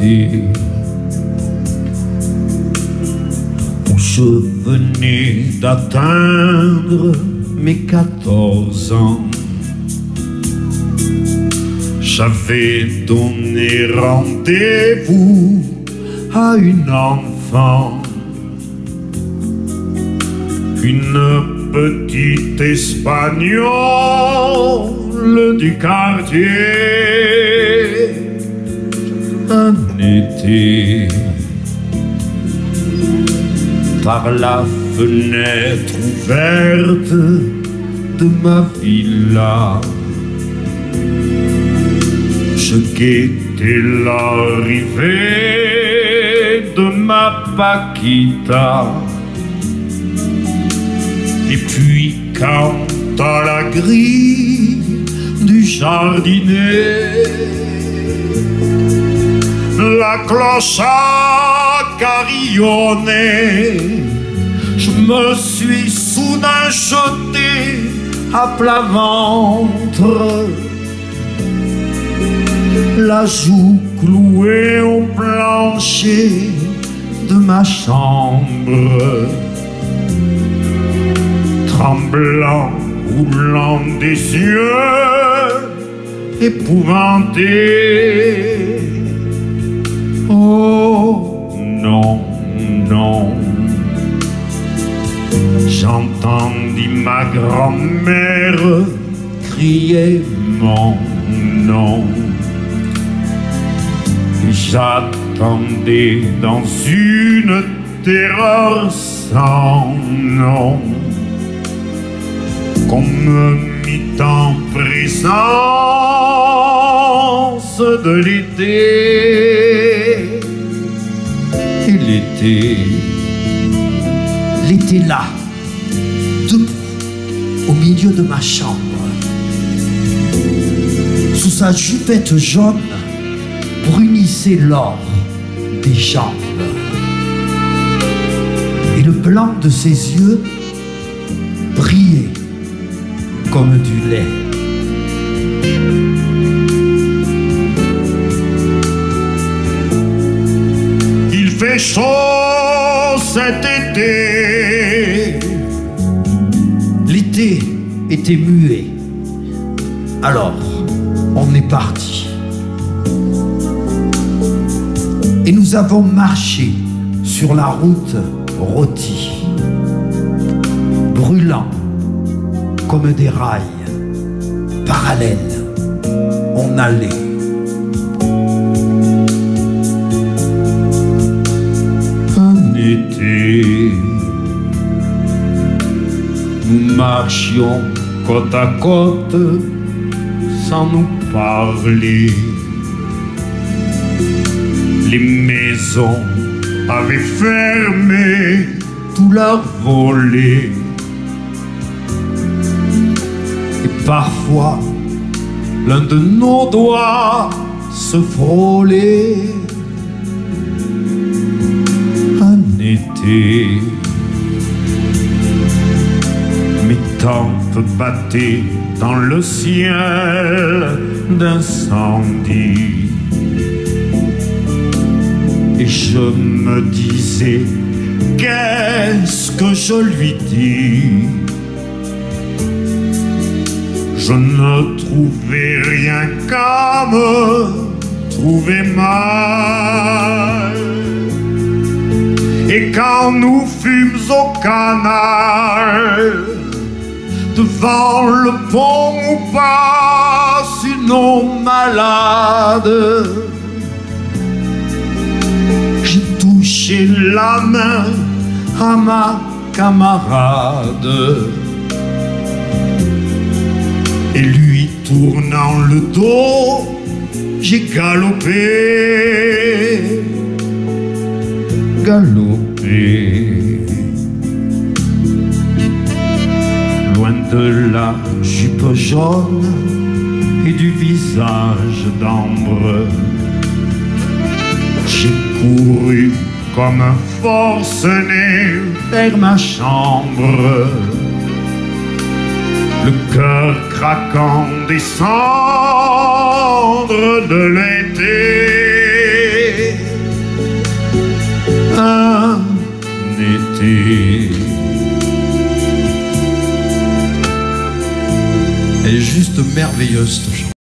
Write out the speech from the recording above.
où je venais d'atteindre mes 14 ans. J'avais donné rendez-vous à une enfant, une petite espagnole du quartier. Un été, par la fenêtre ouverte de ma villa, je guettais l'arrivée de ma Paquita. Et puis quand à la grille du jardinet, la cloche a carillonné, je me suis soudain jeté à plat ventre la joue clouée au plancher de ma chambre. Tremblant, roulant des yeux, épouvanté. Oh non, non. J'entendis ma grand-mère crier mon nom. J'attendais dans une terreur sans nom qu'on me mit en présence de l'été. L'été là, debout, au milieu de ma chambre, sous sa jupette jaune, brunissait l'or des jambes. Et le blanc de ses yeux brillait comme du lait. Chaud cet été. L'été était muet. Alors, on est parti. Et nous avons marché sur la route rôtie, brûlant comme des rails parallèles. On allait. Nous marchions côte à côte sans nous parler. Les maisons avaient fermé tous leurs volets. Et parfois, l'un de nos doigts se frôlait. Mes tempes battaient dans le ciel d'incendie. Et je me disais, qu'est-ce que je lui dis? Je ne trouvais rien qu'à me trouver mal. Et quand nous fûmes au canal, devant le pont où passe une eau malade, j'ai touché la main à ma camarade. Et lui tournant le dos, j'ai galopé, Loin de la jupe jaune et du visage d'ambre, j'ai couru comme un forcené vers ma chambre. Le cœur craquant des cendres de l'été. Elle est juste merveilleuse.